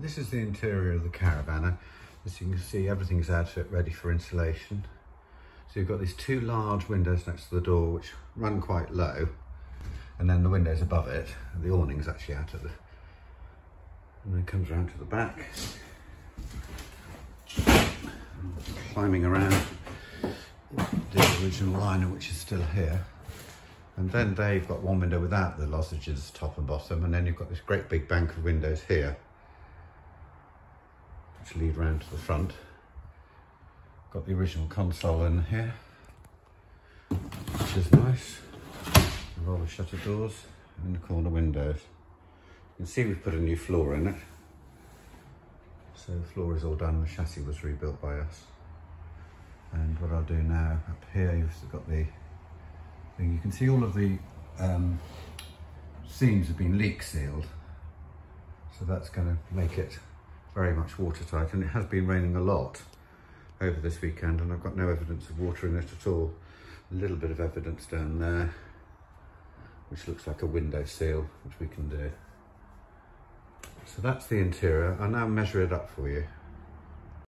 this is the interior of the caravan. As you can see, everything's out of it ready for insulation. So you've got these two large windows next to the door, which run quite low. And then the windows above it, the awning's actually out of the, and then comes around to the back. Climbing around the original liner, which is still here. And then there you've got one window without the lozenges top and bottom, and then you've got this great big bank of windows here which lead round to the front. Got the original console in here, which is nice. Roller shutter doors and the corner windows. You can see we've put a new floor in it. So the floor is all done, the chassis was rebuilt by us. And what I'll do now, up here you've got the, thing. you can see all of the um, seams have been leak sealed. So that's going to make it very much watertight and it has been raining a lot over this weekend and I've got no evidence of water in it at all. A little bit of evidence down there which looks like a window seal which we can do. So that's the interior. I'll now measure it up for you